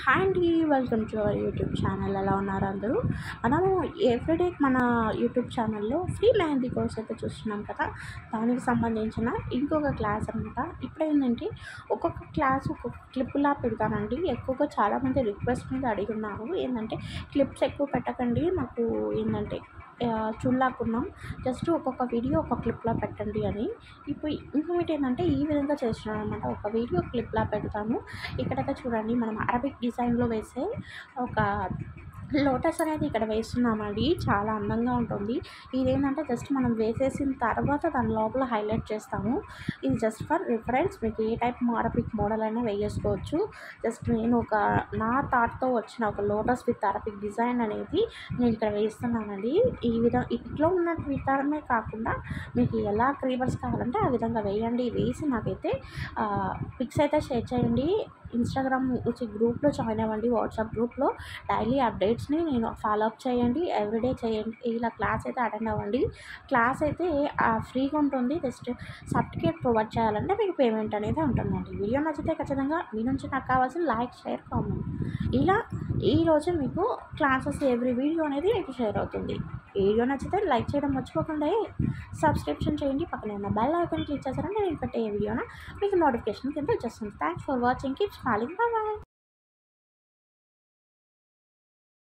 Hi అండి welcome to our YouTube channel. ఎలా ఉన్నారు అందరూ? మనము ఎవ్రీడే మన యూట్యూబ్ ఛానల్లో ఫ్రీ మెహందీ కోర్స్ అయితే చూస్తున్నాం కదా. దానికి సంబంధించిన ఇంకొక క్లాస్ అనమాట ఇప్పుడు ఏంటంటే ఒక్కొక్క క్లాస్ ఒక్కొక్క క్లిప్లా పెడతానండి. ఎక్కువగా చాలామంది రిక్వెస్ట్ మీద అడిగి ఉన్నారు ఏంటంటే క్లిప్స్ ఎక్కువ పెట్టకండి. మాకు ఏంటంటే చూడలేకున్నాం. జస్ట్ ఒక్కొక్క వీడియో ఒక క్లిప్లా పెట్టండి అని. ఇప్పుడు ఇంకొకటి ఏంటంటే ఈ విధంగా చేస్తున్నాను అనమాట ఒక వీడియో క్లిప్లా పెడతాను. ఇక్కడైతే చూడండి మనం అరబిక్ డిజైన్లో వేసే ఒక లోటస్ అనేది ఇక్కడ వేస్తున్నామండి. చాలా అందంగా ఉంటుంది. ఇదేంటంటే జస్ట్ మనం వేసేసిన తర్వాత దాని లోపల హైలైట్ చేస్తాము. ఇది జస్ట్ ఫర్ రిఫరెన్స్. మీకు ఏ టైప్ మారపిక్ మోడల్ అయినా వేసుకోవచ్చు జస్ట్ నేను ఒక నా థాట్తో వచ్చిన ఒక లోటస్ విత్ అరబిక్ డిజైన్ అనేది నేను ఇక్కడ వేస్తున్నానండి. ఈ విధంగా ఇట్లో ఉన్న విధానమే కాకుండా మీకు ఎలా క్రీవర్స్ కావాలంటే ఆ విధంగా వేయండి. వేసి నాకైతే పిక్స్ అయితే షేర్ చేయండి. ఇన్స్టాగ్రామ్ వచ్చి గ్రూప్లో జాయిన్ అవ్వండి. వాట్సాప్ గ్రూప్లో డైలీ అప్డేట్స్ని నేను ఫాలో అప్ చేయండి. ఎవ్రీడే చేయండి. ఇలా క్లాస్ అయితే అటెండ్ అవ్వండి. క్లాస్ అయితే ఫ్రీగా ఉంటుంది. జస్ట్ సర్టిఫికేట్ ప్రొవైడ్ చేయాలంటే మీకు పేమెంట్ అనేది ఉంటుందండి. వీడియో నచ్చితే ఖచ్చితంగా మీ నుంచి నాకు కావాల్సిన లైక్ షేర్ కామెంట్. ఇలా ఈరోజు మీకు క్లాసెస్ ఎవ్రీ వీడియో అనేది మీకు షేర్ అవుతుంది. వీడియో నచ్చితే లైక్ చేయడం మర్చిపోకుండా. సబ్స్క్రిప్షన్ చేయండి. పక్కన ఉన్న బెల్ ఐకాన్ క్లిక్ చేశారంటే నేను పెట్టే వీడియోన మీకు నోటిఫికేషన్ కింద వచ్చేస్తుంది. Thanks for watching 好嘞拜拜